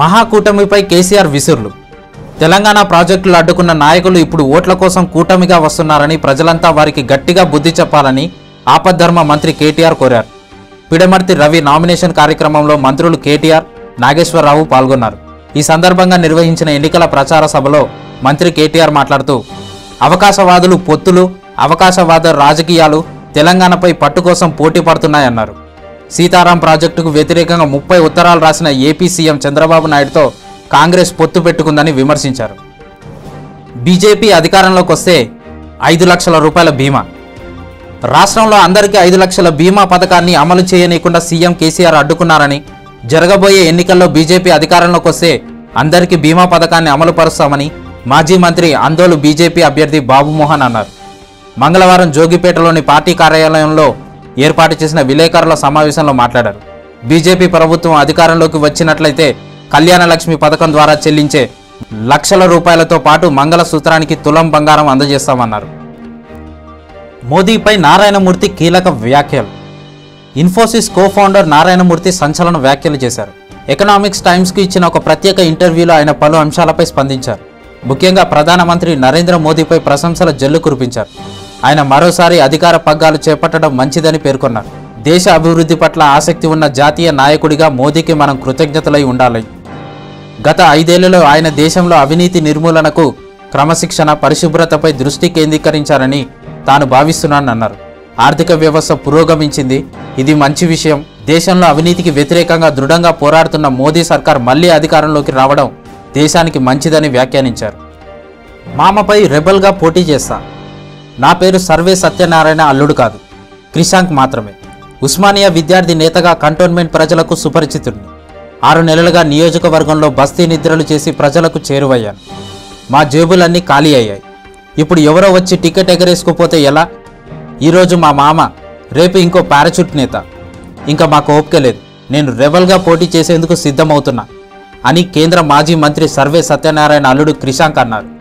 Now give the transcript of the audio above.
మహాకూటమిపై కేసీఆర్ విసురులు. తెలంగాణ ప్రాజెక్టులు అడ్డుకున్న నాయకులు ఇప్పుడు ఓట్ల కోసం కూటమిగా వస్తున్నారని ప్రజలంతా వారికి గట్టిగా బుద్ధి చెప్పాలని ఆపద్ధర్మ మంత్రి కేటీఆర్ కోరారు. పిడమర్తి రవి నామినేషన్ కార్యక్రమంలో మంత్రులు కేటీఆర్ నాగేశ్వరరావు పాల్గొన్నారు. ఈ సందర్భంగా నిర్వహించిన ఎన్నికల ప్రచార సభలో మంత్రి కేటీఆర్ మాట్లాడుతూ అవకాశవాదులు పొత్తులు అవకాశవాద రాజకీయాలు తెలంగాణపై పట్టు కోసం పోటీ పడుతున్నాయన్నారు. సీతారాం ప్రాజెక్టుకు వ్యతిరేకంగా ముప్పై ఉత్తరాలు రాసిన ఏపీ సీఎం చంద్రబాబు నాయుడుతో కాంగ్రెస్ పొత్తు పెట్టుకుందని విమర్శించారు. బీజేపీ అధికారంలోకి వస్తే ఐదు లక్షల రూపాయల బీమా. రాష్ట్రంలో అందరికీ ఐదు లక్షల బీమా పథకాన్ని అమలు చేయనీయకుండా సీఎం కేసీఆర్ అడ్డుకున్నారని జరగబోయే ఎన్నికల్లో బీజేపీ అధికారంలోకి వస్తే అందరికీ బీమా పథకాన్ని అమలు పరుస్తామని మాజీ మంత్రి అందోలు బీజేపీ అభ్యర్థి బాబుమోహన్ అన్నారు. మంగళవారం జోగిపేటలోని పార్టీ కార్యాలయంలో ఏర్పాటు చేసిన విలేకరుల సమావేశంలో మాట్లాడారు. బీజేపీ ప్రభుత్వం అధికారంలోకి వచ్చినట్లయితే కళ్యాణ లక్ష్మి పథకం ద్వారా చెల్లించే లక్షల రూపాయలతో పాటు మంగళ సూత్రానికి తులం బంగారం అందజేస్తామన్నారు. మోదీపై నారాయణమూర్తి కీలక వ్యాఖ్యలు. ఇన్ఫోసిస్ కోఫౌండర్ నారాయణమూర్తి సంచలన వ్యాఖ్యలు చేశారు. ఎకనామిక్స్ టైమ్స్కు ఇచ్చిన ఒక ప్రత్యేక ఇంటర్వ్యూలో ఆయన పలు అంశాలపై స్పందించారు. ముఖ్యంగా ప్రధానమంత్రి నరేంద్ర మోదీపై ప్రశంసల జల్లు కురిపించారు. ఆయన మరోసారి అధికార పగ్గాలు చేపట్టడం మంచిదని పేర్కొన్నారు. దేశ అభివృద్ధి పట్ల ఆసక్తి ఉన్న జాతీయ నాయకుడిగా మోదీకి మనం కృతజ్ఞతలై ఉండాలి. గత ఐదేళ్ళలో ఆయన దేశంలో అవినీతి నిర్మూలనకు క్రమశిక్షణ పరిశుభ్రతపై దృష్టి కేంద్రీకరించారని తాను భావిస్తున్నానన్నారు. ఆర్థిక వ్యవస్థ పురోగమించింది. ఇది మంచి విషయం. దేశంలో అవినీతికి వ్యతిరేకంగా దృఢంగా పోరాడుతున్న మోదీ సర్కార్ మళ్ళీ అధికారంలోకి రావడం దేశానికి మంచిదని వ్యాఖ్యానించారు. మామపై రెబల్గా పోటీ చేస్తా నా పేరు సర్వే సత్యనారాయణ అల్లుడు కాదు. క్రిషాంక్ మాత్రమే. ఉస్మానియా విద్యార్థి నేతగా కంటోన్మెంట్ ప్రజలకు సుపరిచితుడిని. ఆరు నెలలుగా నియోజకవర్గంలో బస్తీ నిద్రలు చేసి ప్రజలకు చేరువయ్యాను. మా జేబులన్నీ ఖాళీ అయ్యాయి. ఇప్పుడు ఎవరో వచ్చి టికెట్ ఎగరేసుకుపోతే ఎలా? ఈరోజు మా మామ రేపు ఇంకో పారాచూట్ నేత. ఇంకా మాకు ఓపిక లేదు. నేను రెబల్గా పోటీ చేసేందుకు సిద్ధమవుతున్నా అని కేంద్ర మాజీ మంత్రి సర్వే సత్యనారాయణ అల్లుడు క్రిషాంక్ అన్నారు.